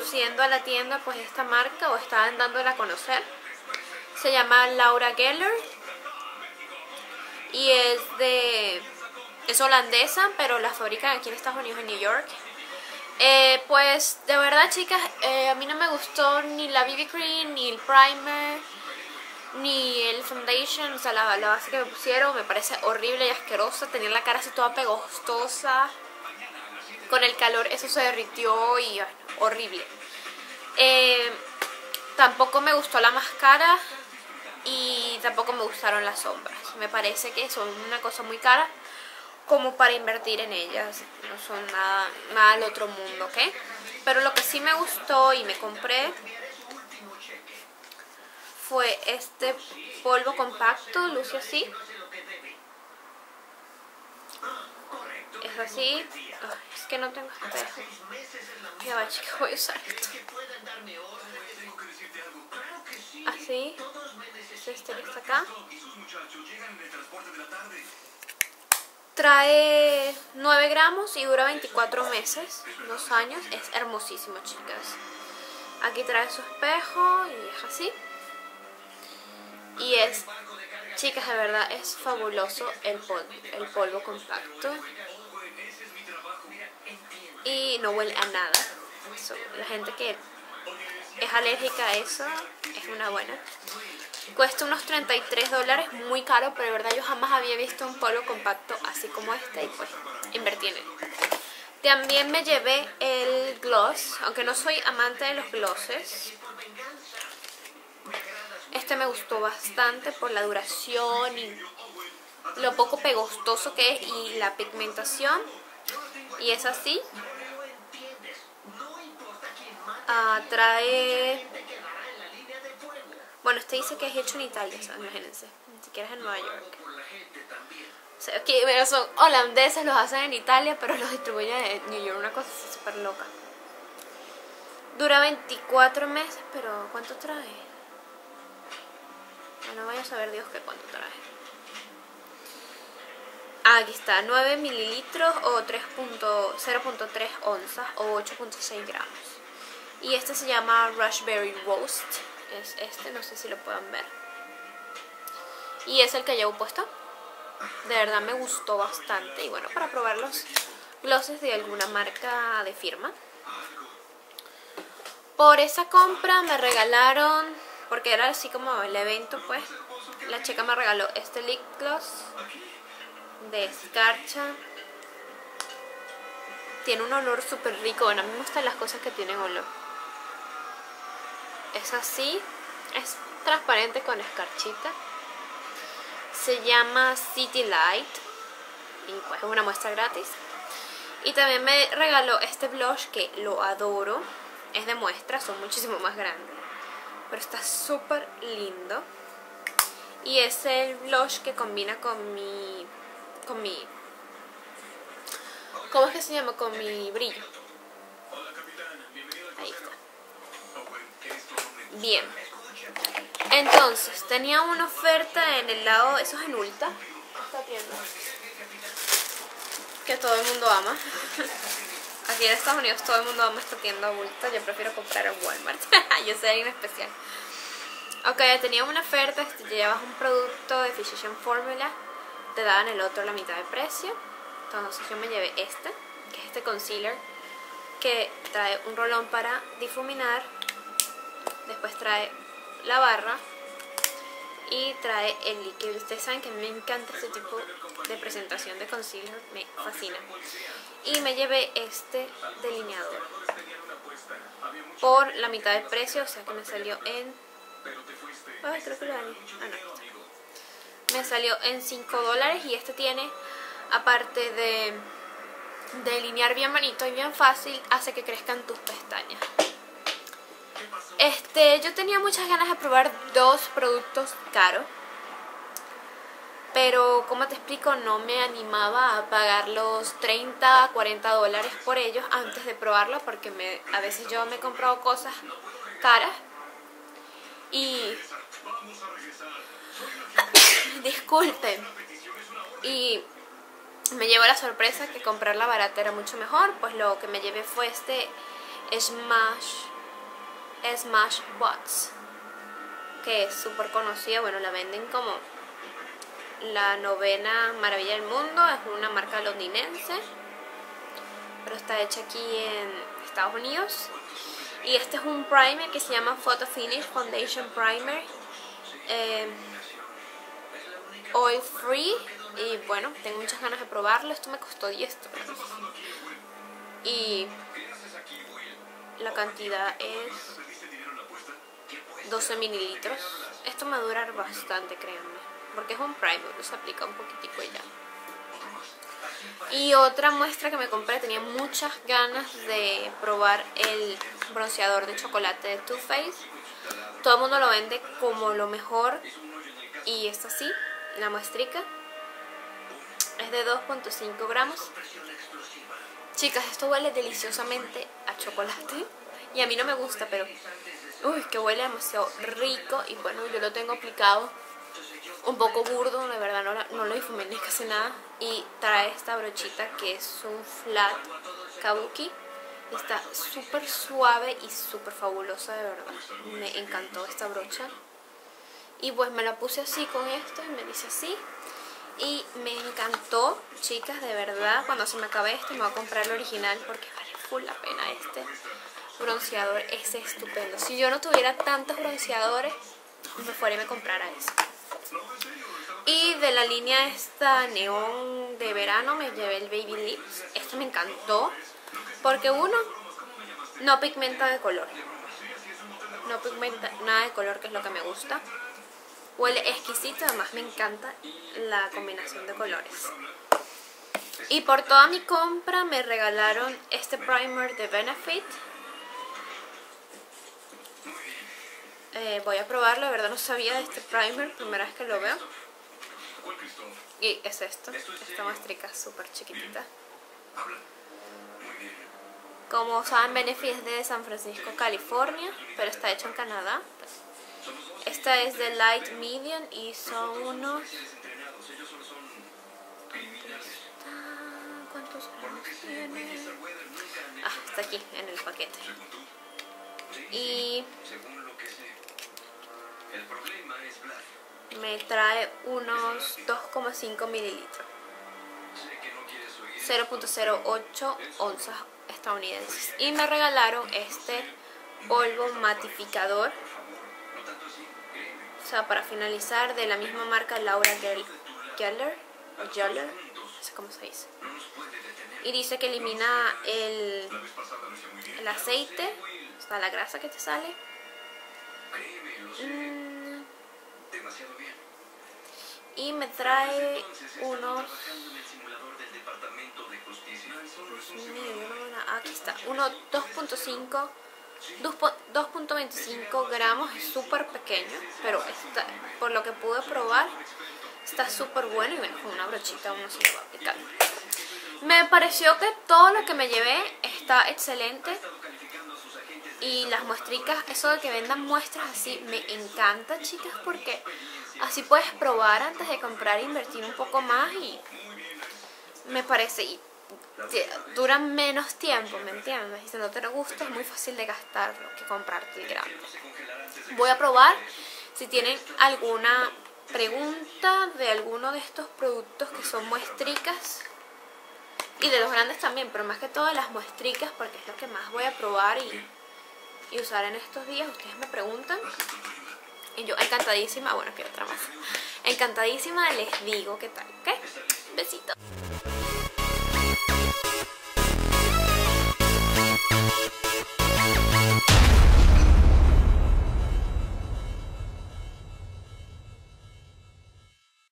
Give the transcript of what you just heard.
introduciendo a la tienda pues esta marca o estaban dándola a conocer. Se llama Laura Geller y es de es holandesa, pero la fabrican aquí en Estados Unidos en New York. Eh, pues de verdad chicas, eh, a mí no me gustó ni la BB Cream, ni el primer, ni el foundation, o sea la, base que me pusieron me parece horrible y asquerosa, tenía la cara así toda pegostosa, con el calor eso se derritió y horrible. Eh, tampoco me gustó la máscara y tampoco me gustaron las sombras, me parece que son una cosa muy cara como para invertir en ellas. No son nada, nada del otro mundo, ¿ok? Pero lo que sí me gustó y me compré fue este polvo compacto, luce así. Es así. No tengo espejo. Ya va, chicos, voy a usar esto. Así. Es este que está acá. Trae 9 gramos y dura 24 meses, dos años. Es hermosísimo, chicas. Aquí trae su espejo y es así. Y es, chicas, de verdad, es fabuloso el polvo, el polvo compacto. Y no huele a nada. la gente que es alérgica a eso es una buena. Cuesta unos 33 dólares, muy caro, pero de verdad yo jamás había visto un polvo compacto así como este y pues invertí en él. También me llevé el gloss, aunque no soy amante de los glosses. Este me gustó bastante por la duración y lo poco pegostoso que es y la pigmentación. Y es así. Ah, trae bueno, este dice que es hecho en Italia, imagínense. Ni siquiera es en Nueva York. O sea, aquí son holandeses, los hacen en Italia, pero los distribuyen en New York. Una cosa súper loca. Dura 24 meses, pero ¿cuánto trae? Bueno, vaya a saber Dios que cuánto trae. Ah, aquí está, 9 mililitros o 0.3 onzas o 8.6 gramos. Y este se llama Raspberry Roast es este, no sé si lo puedan ver. Y es el que llevo puesto. De verdad me gustó bastante. Y bueno, para probar los glosses de alguna marca de firma. Por esa compra me regalaron, porque era así como el evento pues, la chica me regaló este lip gloss de escarcha. Tiene un olor súper rico, bueno, a mí me gustan las cosas que tienen olor es así, es transparente con escarchita. Se llama City Light y pues es una muestra gratis. Y también me regaló este blush que lo adoro. Es de muestra, son muchísimo más grandes. Pero está súper lindo. Y es el blush que combina con mi... Con mi... ¿Cómo es que se llama? Con mi brillo. Ahí está. Bien. Entonces, tenía una oferta en el lado, eso es en Ulta, esta tienda, que todo el mundo ama. Aquí en Estados Unidos todo el mundo ama esta tienda Ulta, yo prefiero comprar en Walmart, yo sé en especial. Ok, tenía una oferta, te llevas un producto de Physician Formula, te daban el otro la mitad de precio. Entonces yo me llevé este, que es este concealer, que trae un rolón para difuminar después trae la barra y trae el líquido. Ustedes saben que me encanta este tipo de presentación de concealer, me fascina. Y me llevé este delineador por la mitad del precio, o sea que me salió en... Ay, creo que lo Ah, no, Me salió en 5 dólares y este tiene, aparte de delinear bien bonito y bien fácil, hace que crezcan tus pestañas. Este, yo tenía muchas ganas de probar dos productos caros. Pero, como te explico, no me animaba a pagar los 30, 40 dólares por ellos antes de probarlo porque a veces yo me he comprado cosas caras y... Disculpen. Y me llevó la sorpresa que comprar la barata era mucho mejor, pues lo que me llevé fue este Smash Smash Bots que es súper conocida, bueno, la venden como la novena maravilla del mundo, es una marca londinense, pero está hecha aquí en Estados Unidos. Y este es un primer que se llama Photo Finish Foundation Primer. Eh, oil free y bueno, tengo muchas ganas de probarlo. Esto me costó 10 dólares. Y la cantidad es 12 mililitros. Esto me va a durar bastante, créanme. Porque es un primer, se aplica un poquitico y ya. Y otra muestra que me compré, tenía muchas ganas de probar el bronceador de chocolate de Too Faced. Todo el mundo lo vende como lo mejor y es así, la muestrica. Es de 2.5 gramos. Chicas, esto huele deliciosamente chocolate. Y a mí no me gusta, pero uy, que huele demasiado rico. Y bueno, yo lo tengo aplicado un poco burdo, de verdad no, no lo difuminé casi nada. Y trae esta brochita que es un flat kabuki. Está súper suave y súper fabulosa de verdad. Me encantó esta brocha. Y pues me la puse así con esto y me dice así. Y me encantó chicas de verdad. Cuando se me acabe este me voy a comprar el original porque vale full la pena este bronceador es estupendo si yo no tuviera tantos bronceadores me fuera y me comprara eso y de la línea esta neón de verano me llevé el Baby Lips. Esto me encantó porque uno, no pigmenta de color. No pigmenta nada de color que es lo que me gusta. Huele exquisito, además me encanta la combinación de colores. Y por toda mi compra me regalaron este primer de Benefit. Eh, voy a probarlo, de verdad no sabía de este primer, primera vez que lo veo. Y es esto, esta muestrica súper chiquitita. Como saben, Benefit es de San Francisco, California, pero está hecho en Canadá. Esta es de Light Medium y son unos... Ah, está aquí, en el paquete. Y me trae unos 2,5 mililitros. 0.08 onzas estadounidenses. Y me regalaron este polvo matificador. O sea para finalizar de la misma marca Laura Geller Geller no sé cómo se dice. Y dice que elimina el, el aceite o sea la grasa que te sale. Mm, y me trae unos aquí está uno 2.5 2.25 gramos es súper pequeño pero está, por lo que pude probar está súper bueno y bueno con una brochita uno se lo va a aplicar me pareció que todo lo que me llevé está excelente y las muestricas, eso de que vendan muestras así, me encanta chicas porque así puedes probar antes de comprar e invertir un poco más y me parece, y duran menos tiempo, ¿me entiendes? Y si no te gusta es muy fácil de gastarlo que comprarte el grande. Voy a probar si tienen alguna pregunta de alguno de estos productos que son muestricas y de los grandes también, pero más que todo de las muestricas porque es lo que más voy a probar y y usar en estos días. Ustedes me preguntan. Y yo encantadísima, bueno, que otra más. Encantadísima les digo qué tal, ¿ok? Besito.